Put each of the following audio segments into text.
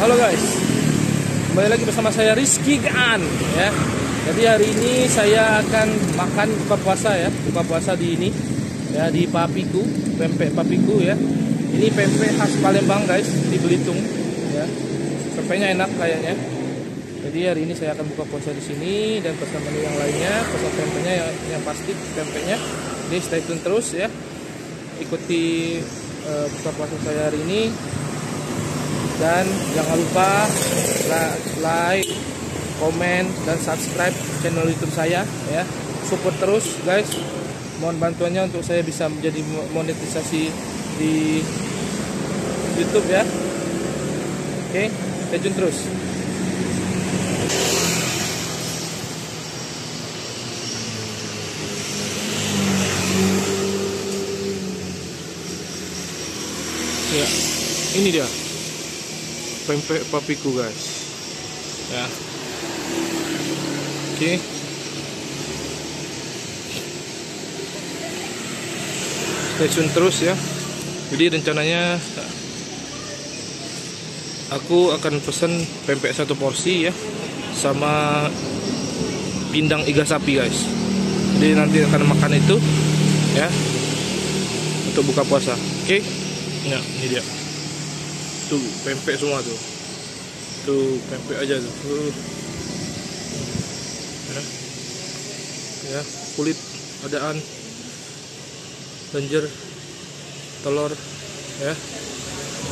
Halo guys, kembali lagi bersama saya Rizky Gaan ya. Jadi hari ini saya akan makan buka puasa ya, buka puasa di ini ya di Papiku, pempek Papiku ya. Ini pempek khas Palembang guys di Belitung ya. Pempeknya enak kayaknya. Jadi hari ini saya akan buka puasa di sini dan pesan menu yang lainnya, pesan pempeknya yang, yang pasti pempeknya. Jadi stay tune terus ya. Ikuti uh, buka puasa saya hari ini dan jangan lupa like, komen dan subscribe channel YouTube saya ya. Support terus guys. Mohon bantuannya untuk saya bisa menjadi monetisasi di YouTube ya. Oke, tune terus. Ya, ini dia pempek papiku guys. Ya. Oke. Okay. stay terus ya. Jadi rencananya aku akan pesan pempek satu porsi ya sama pindang iga sapi guys. Jadi nanti akan makan itu ya untuk buka puasa. Oke? Okay? ya ini dia tuh pempek semua tuh tuh pempek aja tuh uh. ya. ya kulit adaan lenjer telur ya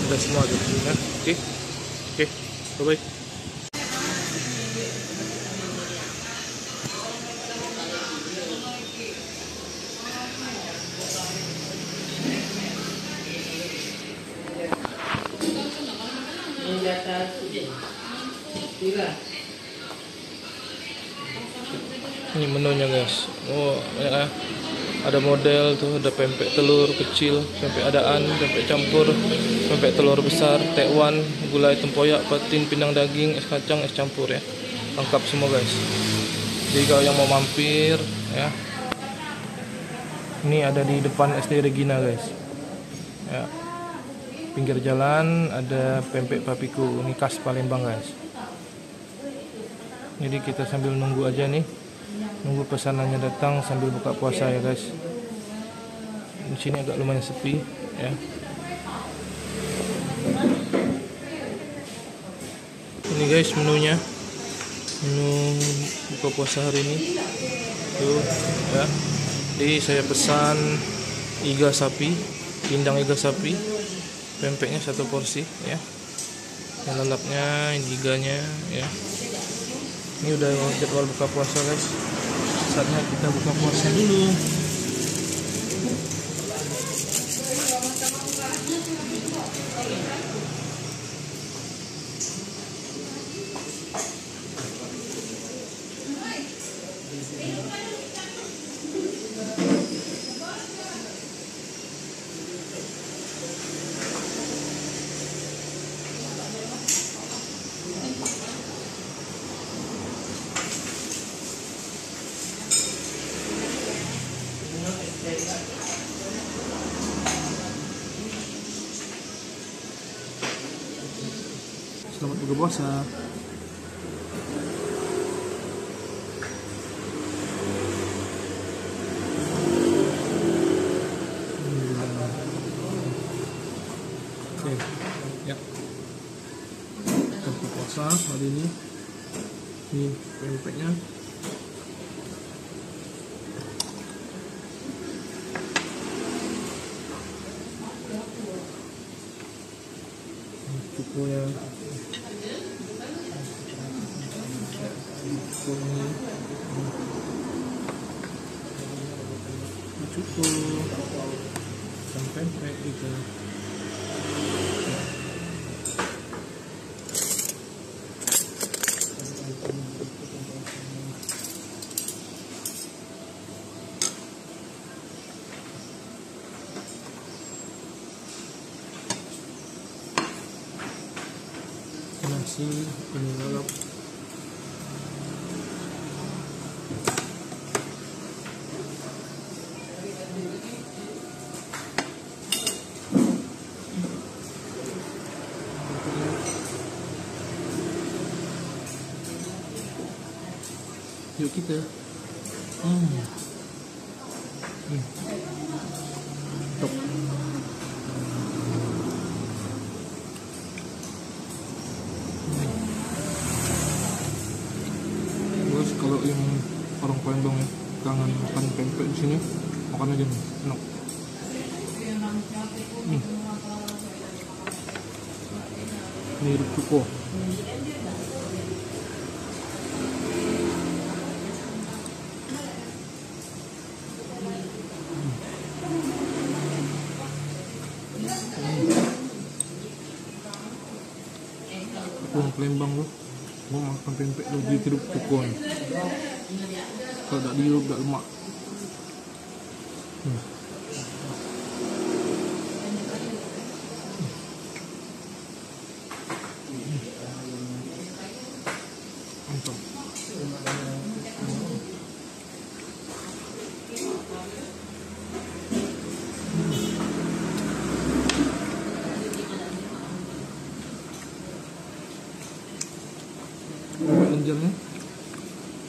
ada semua tuh ya oke okay. oke okay. bye bye ini menunya guys. Oh ya. Ada model tuh ada pempek telur kecil pempek adaan pempek campur pempek telur besar tekwan gulai tempoyak patin pinang daging es kacang es campur ya. Lengkap semua guys. Jadi kalau yang mau mampir ya. Ini ada di depan SD Regina guys. Ya pinggir jalan ada pempek papiku ini khas Palembang guys. Jadi kita sambil nunggu aja nih. Nunggu pesanannya datang sambil buka puasa ya guys. Di sini agak lumayan sepi ya. Ini guys menunya. Menu buka puasa hari ini. Tuh ya. Jadi saya pesan iga sapi pindang iga sapi pempeknya satu porsi ya. Yang lengkapnya ini iganya ya. Ini udah jadwal buka puasa guys. Saatnya kita buka puasa dulu Puasa. Oke, ya. Hari ini. Ini pempeknya. right with Yuk kita. Hmm. Hmm. Top. Terus kalau yang orang Palembang kangen makan pempek di sini, makan aja nih, enak. Hmm. Mirip cuko. Orang Palembang loh, mau makan pempek di hidup cuko nih. Kalau tak dihirup tak lemak. Hmm.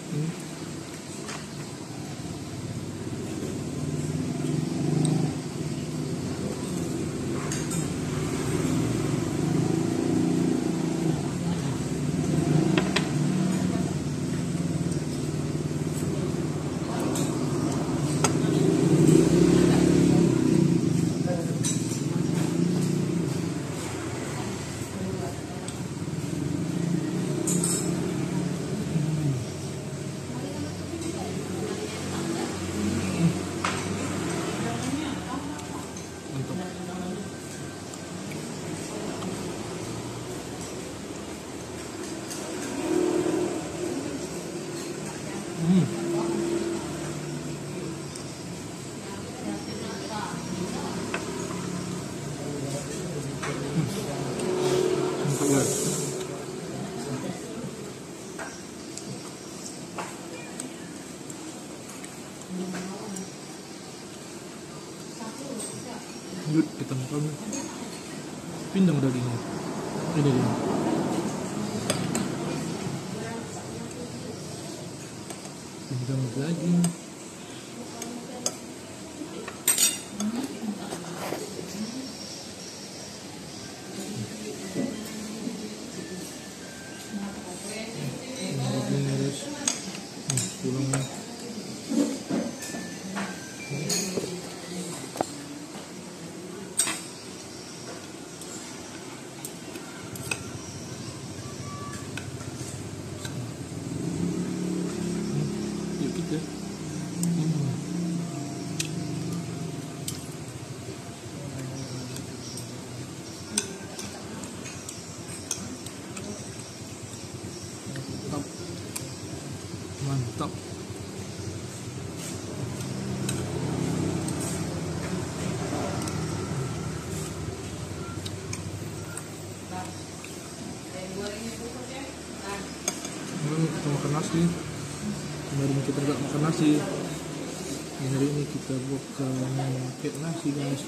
Ini. Mantap. Hmm. Mantap guys. Lanjut kita makan pindang dagingnya. Ini dia. Pindang daging. Dagingnya guys. Hmm, tulangnya. Yuk kita. Hmm. Mantap. Ini kita makan nasi. Kemarin kita nggak makan nasi. Yang hari ini kita bukan pakai nasi guys.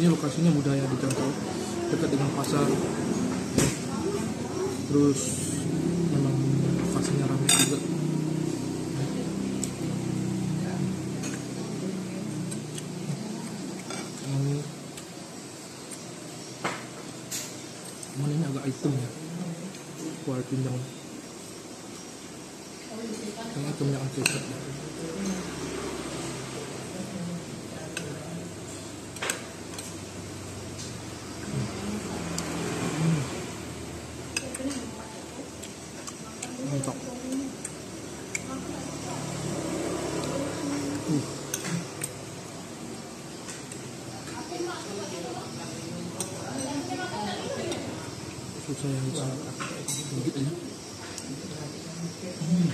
Ini lokasinya mudah ya dijangkau, dekat dengan pasar. Terus memang lokasinya ramai juga. Ini Cuman ini agak hitam ya Kuah pindang Yang hitam yang cekat Mantap Uh. Susah yang Hmm.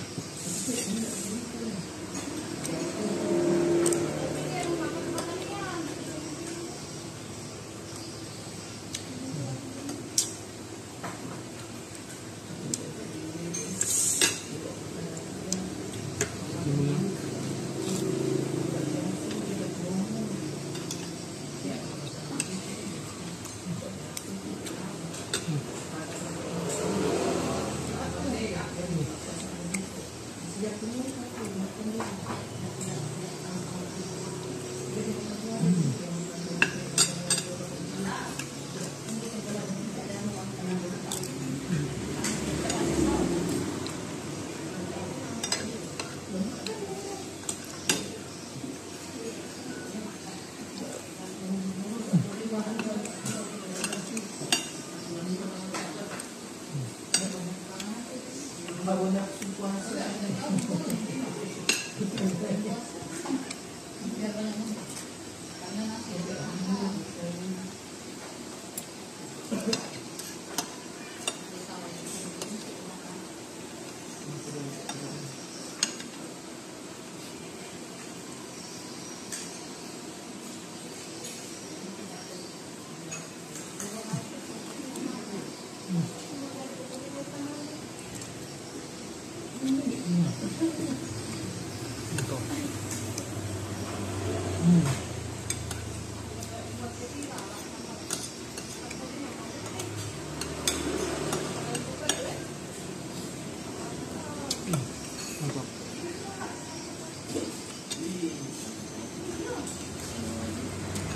Hmm.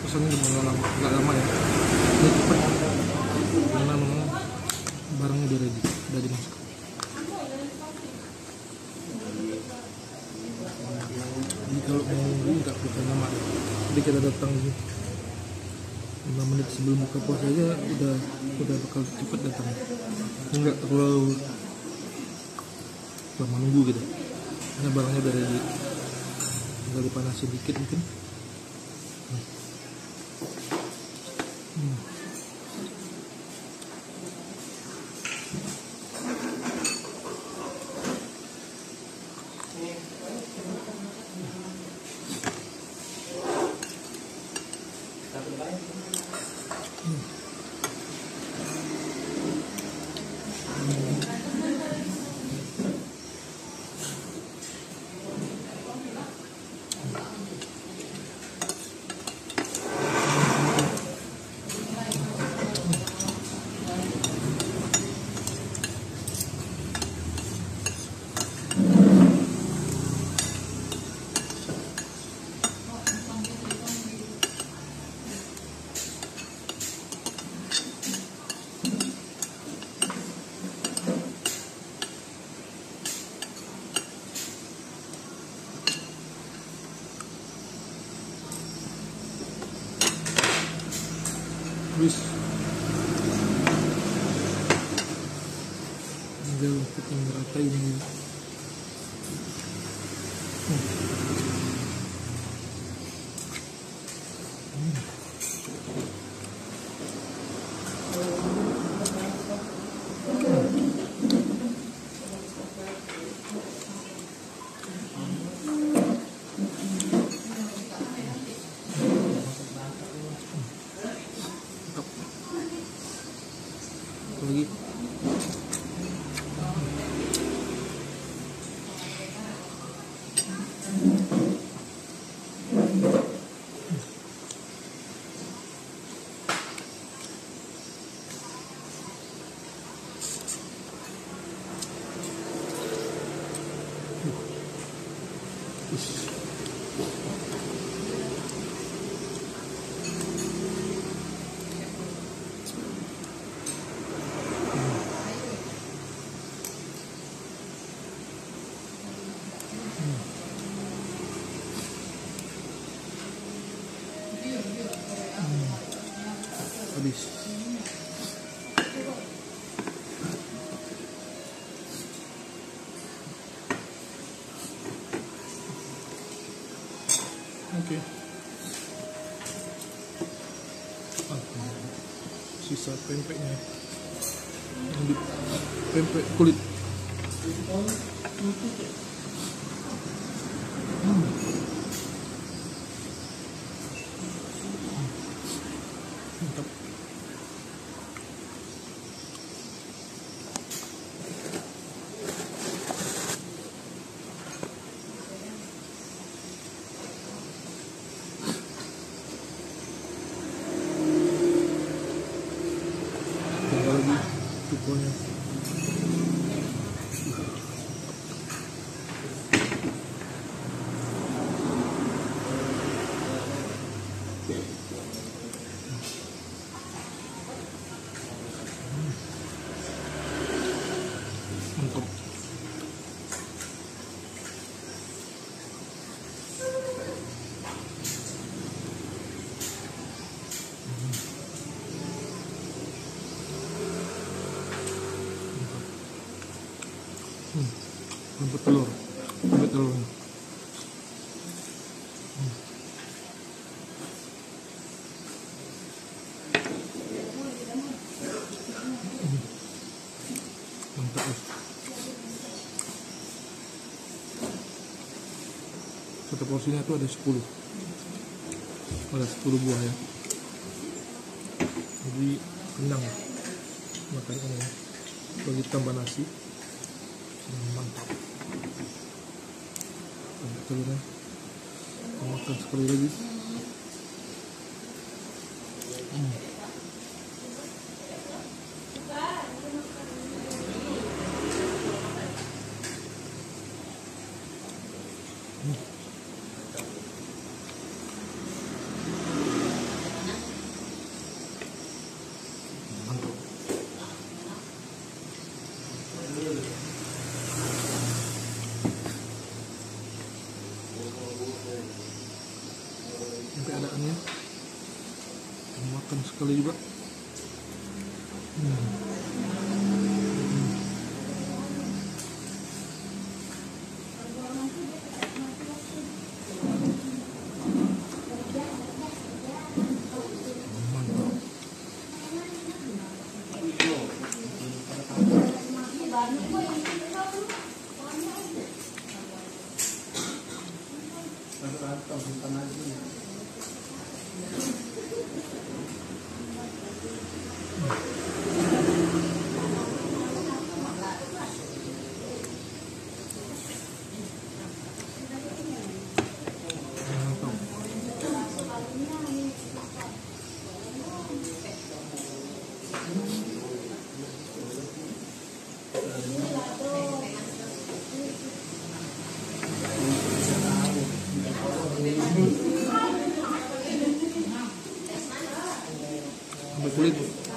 Pesannya udah lama, nggak lama ya. Ini cepet. Mana mana barangnya udah ready, udah dimasak. Jadi kalau mau nunggu nggak bukan lama. Jadi kita datang 5 menit sebelum buka puasa aja udah udah bakal cepet datang. Enggak terlalu lama nunggu gitu karena barangnya udah ready tinggal dipanasin dikit mungkin sisa pempeknya. Pempek kulit mantap tinggal lagi tuponya mantap Hmm. Rumput telur. Rumput telur. Hmm. Hmm. Guys. Satu porsinya tuh ada 10 Ada 10 buah ya. Jadi kenyang Makan ini. Ya Bagi tambah nasi. Hmm, Mantap. Tambah telurnya. Makan sekali lagi Hmm. Mantap Ini keadaannya sekali juga Hmm. mantap mantap sampai kulit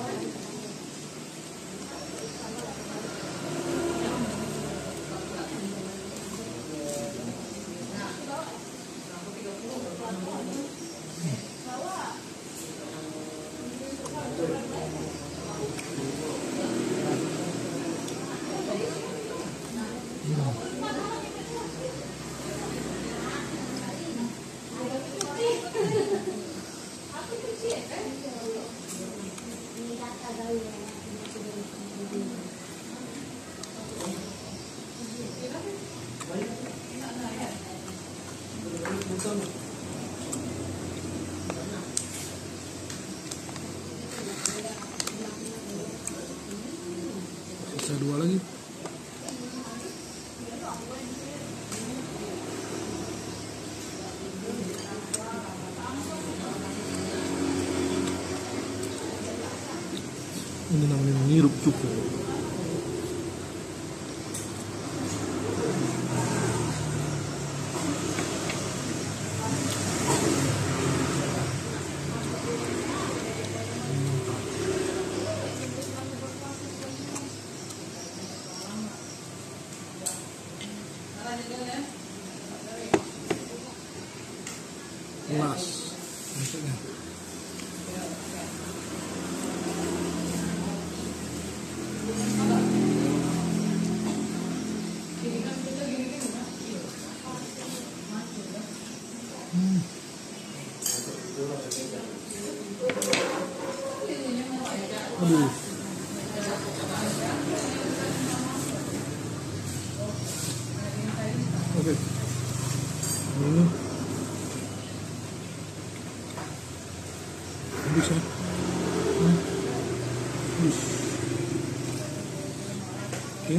Habis ya. Habis. Oke.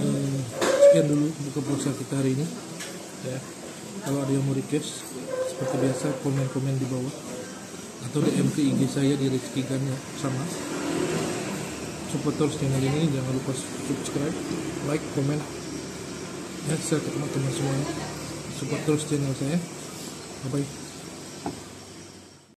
Eh, sekian dulu buka puasa kita hari ini. Ya. Kalau ada yang mau request, seperti biasa komen-komen di bawah atau DM ke IG saya di Rizky Gan ya sama. Support terus channel ini, jangan lupa subscribe, like, komen, ya ke teman-teman semuanya. Support terus channel saya. Bye bye.